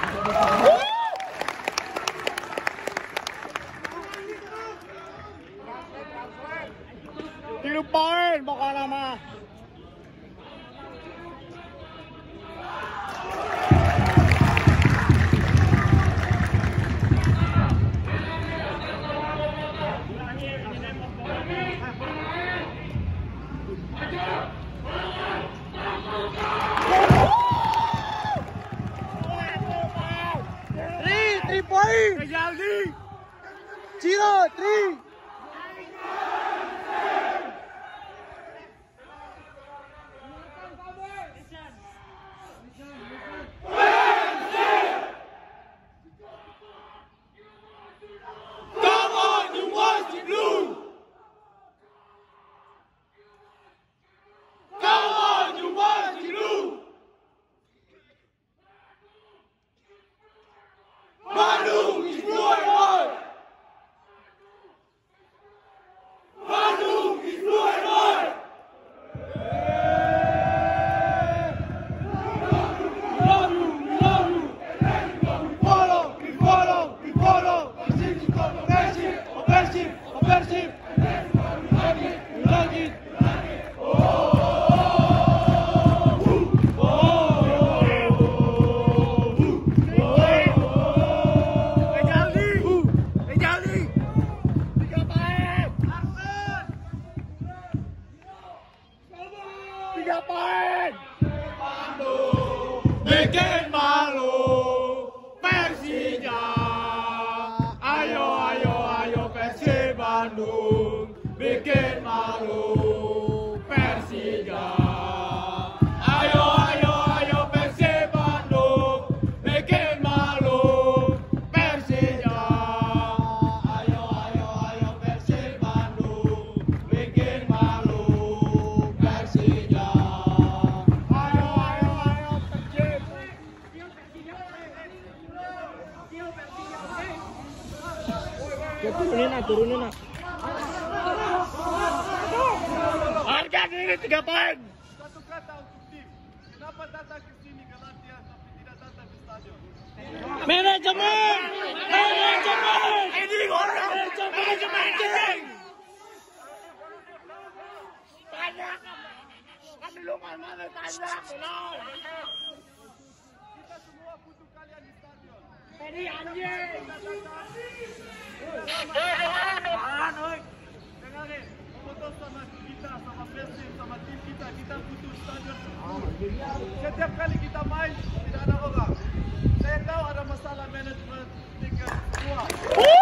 Thank you. two, three. Turunin nak, turunin nak. Harga diri tiga poin. Satu kata untuk tim. Kenapa datang ke sini ke latihan tapi tidak datang ke stadion? Manajemen, manajemen. Ini orang manajemen anjing. Tanya kami lupa mana tanya kenal. Kita semua butuh kalian di stadion. Ini anjing. Dengar nih, foto sama kita, sama Persib, sama tim kita, kita butuh stadion. Setiap kali kita main, tidak ada orang. Saya tahu ada masalah manajemen tiga semua.